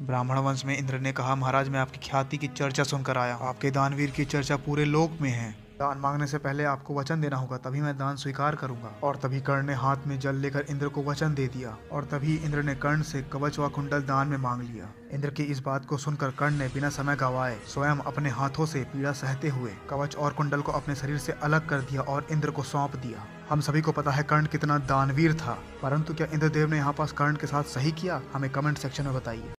ब्राह्मण वंश में इंद्र ने कहा, महाराज, मैं आपकी ख्याति की चर्चा सुनकर आया आपके दानवीर की चर्चा पूरे लोक में है। दान मांगने से पहले आपको वचन देना होगा, तभी मैं दान स्वीकार करूँगा। और तभी कर्ण ने हाथ में जल लेकर इंद्र को वचन दे दिया। और तभी इंद्र ने कर्ण से कवच व कुंडल दान में मांग लिया। इंद्र की इस बात को सुनकर कर्ण ने बिना समय गवाए स्वयं अपने हाथों से पीड़ा सहते हुए कवच और कुंडल को अपने शरीर से अलग कर दिया और इंद्र को सौंप दिया। हम सभी को पता है कर्ण कितना दानवीर था। परंतु क्या इंद्रदेव ने यहाँ पास कर्ण के साथ सही किया? हमें कमेंट सेक्शन में बताइए।